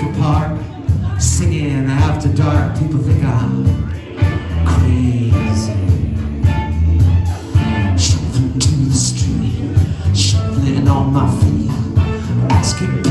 Central Park, singing after dark. People think I'm crazy. Shuffling to the street, shuffling on my feet, asking.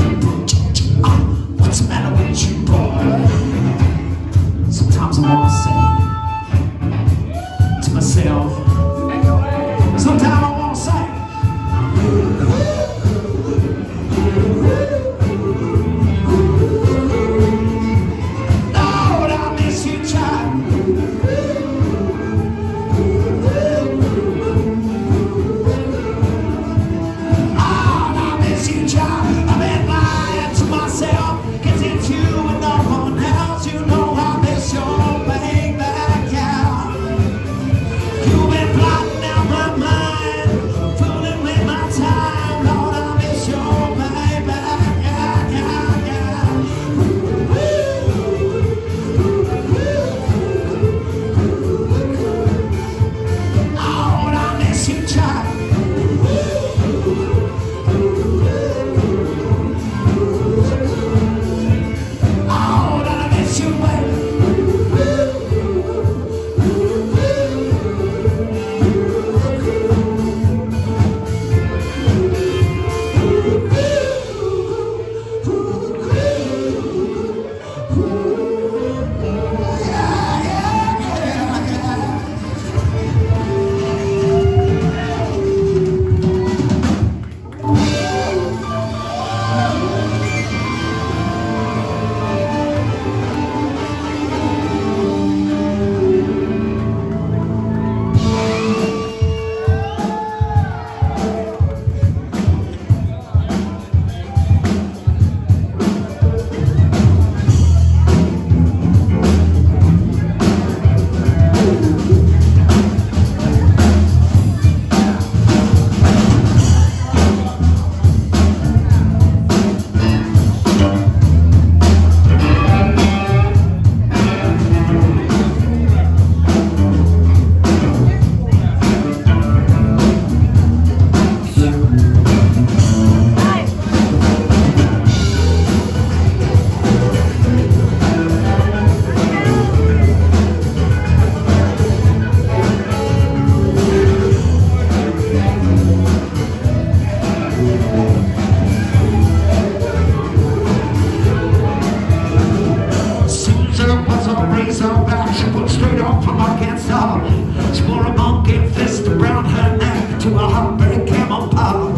legs are back, she put straight on from her against her. She wore a monkey fist around her neck to a heartbreak camel paw.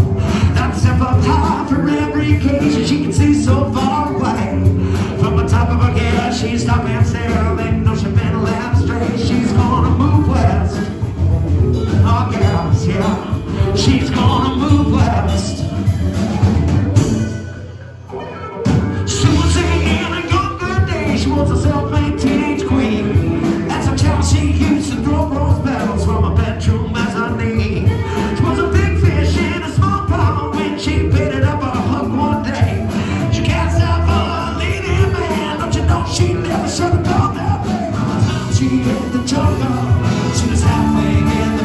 That's ever high for every occasion she can see. Joker, She was halfway in